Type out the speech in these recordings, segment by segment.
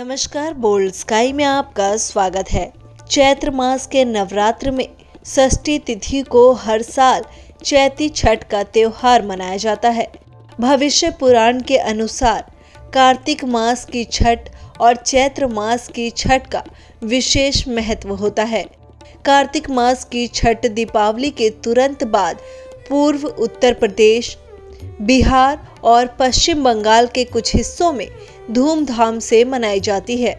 नमस्कार, bold sky में आपका स्वागत है। चैत्र मास के नवरात्र में षष्ठी तिथि को हर साल चैती छठ का त्योहार मनाया जाता है। भविष्य पुराण के अनुसार कार्तिक मास की छठ और चैत्र मास की छठ का विशेष महत्व होता है। कार्तिक मास की छठ दीपावली के तुरंत बाद पूर्व उत्तर प्रदेश बिहार और पश्चिम बंगाल के कुछ हिस्सों में धूमधाम से मनाई जाती है।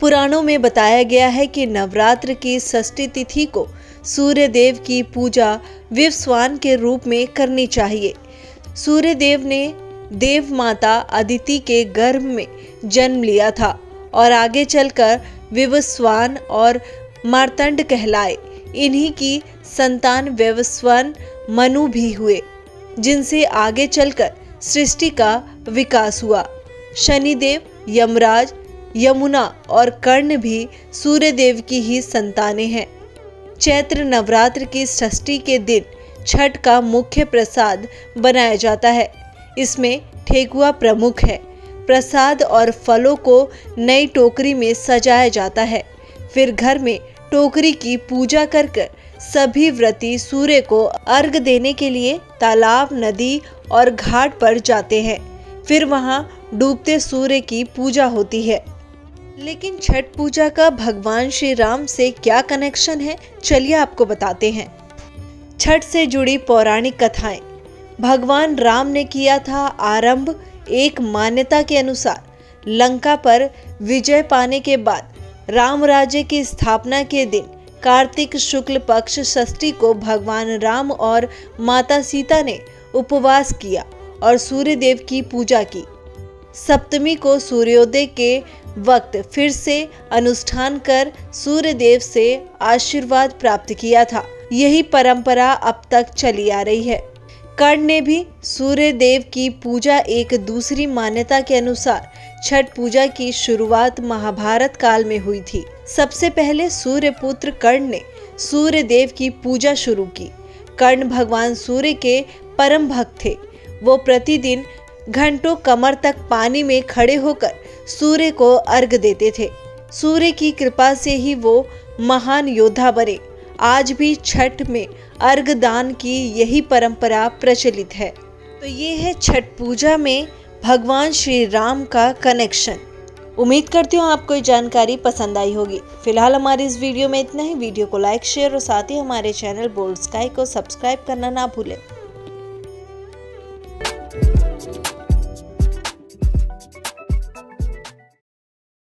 पुराणों में बताया गया है कि नवरात्र की षष्ठी तिथि को सूर्य देव की पूजा विवस्वान के रूप में करनी चाहिए। सूर्य देव ने देव माता अदिति के गर्भ में जन्म लिया था और आगे चलकर विवस्वान और मार्तंड कहलाए। इन्हीं की संतान व्यवस्वान मनु भी हुए। जिनसे आगे चलकर सृष्टि का विकास हुआ। शनिदेव, यमराज, यमुना और कर्ण भी सूर्य देव की ही संतानें हैं। चैत्र नवरात्र की षष्ठी के दिन छठ का मुख्य प्रसाद बनाया जाता है। इसमें ठेकुआ प्रमुख है। प्रसाद और फलों को नई टोकरी में सजाया जाता है। फिर घर में टोकरी की पूजा कर कर सभी व्रती सूर्य को अर्घ देने के लिए तालाब, नदी और घाट पर जाते हैं। फिर वहाँ डूबते सूर्य की पूजा होती है। लेकिन छठ पूजा का भगवान श्री राम से क्या कनेक्शन है? चलिए आपको बताते हैं। छठ से जुड़ी पौराणिक कथाएँ। भगवान राम ने किया था आरंभ एक मान्यता के अनुसार। लंका पर विजय पाने के बाद राम राज्य की स्थापना के दिन कार्तिक शुक्ल पक्ष षष्ठी को भगवान राम और माता सीता ने उपवास किया और सूर्य देव की पूजा की। सप्तमी को सूर्योदय के वक्त फिर से अनुष्ठान कर सूर्य देव से आशीर्वाद प्राप्त किया था। यही परंपरा अब तक चली आ रही है। कर्ण ने भी सूर्य देव की पूजा एक दूसरी मान्यता के अनुसार छठ पूजा की शुरुआत महाभारत काल में हुई थी। सबसे पहले सूर्य पुत्र कर्ण ने सूर्य देव की पूजा शुरू की। कर्ण भगवान सूर्य के परम भक्त थे। वो प्रतिदिन घंटों कमर तक पानी में खड़े होकर सूर्य को अर्घ देते थे। सूर्य की कृपा से ही वो महान योद्धा बने। आज भी छठ में अर्घ दान की यही परंपरा प्रचलित है। तो ये है छठ पूजा में भगवान श्री राम का कनेक्शन उम्मीद करती हूँ आपको ये जानकारी पसंद आई होगी। फ़िलहाल हमारे इस वीडियो में इतना ही। वीडियो को लाइक शेयर और साथ ही हमारे चैनल बोल्ड स्काई को सब्सक्राइब करना ना भूलें।